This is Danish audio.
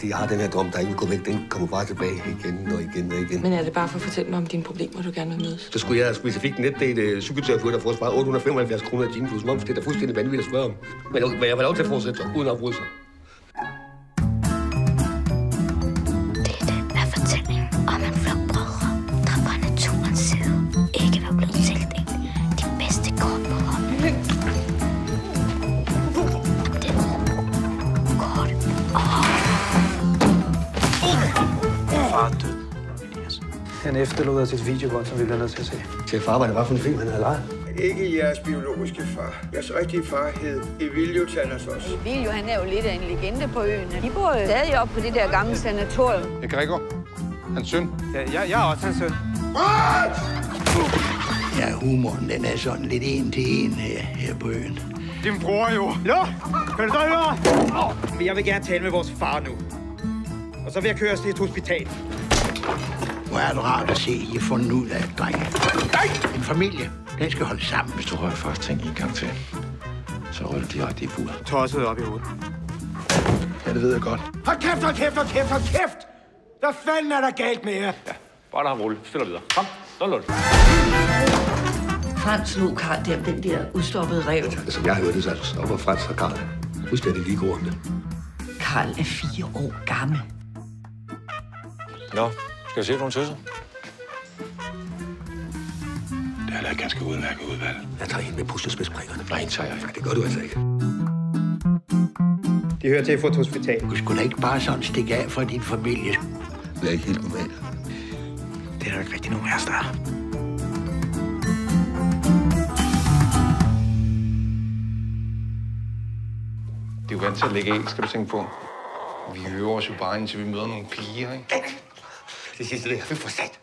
Fordi jeg har den her drøm, der ikke vil gå væk. Den kommer bare tilbage igen og igen og igen. Men er det bare for at fortælle mig om dine problemer, du gerne vil mødes? Så skulle jeg specifikt netdate uh, cykelterapeut, der får sparet 875 kroner i timen plus moms. Det er da fuldstændig vanvittigt at spørge om. Men, men jeg var lov til at fortsætte uden at afbryde sig. Han efterlod os et videobånd, som vi bliver nødt til at se. Til far, hvad det var for en film, han havde lejet. Ikke jeres biologiske far. Jeres rigtige far hed Emilio Thanatos. Emilio, han er jo lidt af en legende på øen. De bor jo stadig op på det der gamle sanatorium. Det er Gregor. Hans søn. Ja, jeg, jeg er også hans søn. Ja, humoren, den er sådan lidt en til en her, her på øen. Din bror jo. Ja, kan du så høre? Men jeg vil gerne tale med vores far nu. Og så vil jeg køre os til et hospital. Hvor er det rart at se, at I har fundet ud af, drenge. En familie, den skal holde sammen. Hvis du rører første ting en gang til, så rører du direkte i fuld. Tosset op i hovedet. Ja, det ved jeg godt. Hold kæft, hold kæft, hold kæft, hold kæft! Hvad fanden er der galt med jer? Bare lad ham rulle. Spiller videre. Kom, så lund. Frans slog Karl der, den der udstoppede rev. Som jeg hørte, så stopper Frans og Karl. Fuldstændig lige gående. Karl er fire år gammel. Nå, skal vi se nogle tøsser? Det er da et ganske udmærket udvalg. Jeg tager hende med puslespidsprækkerne. Nej, en tager jeg. Nej, det gør du altså ikke. De hører til på et hospital. Du skulle da ikke bare sådan stikke af fra din familie. Det er ikke helt normalt. Det er der ikke rigtig nogen af os, der er. Det er jo vant til at lægge æg, skal du tænke på. Vi øver os jo bare, indtil vi møder nogle piger, ikke? Det sidste, det er for sat.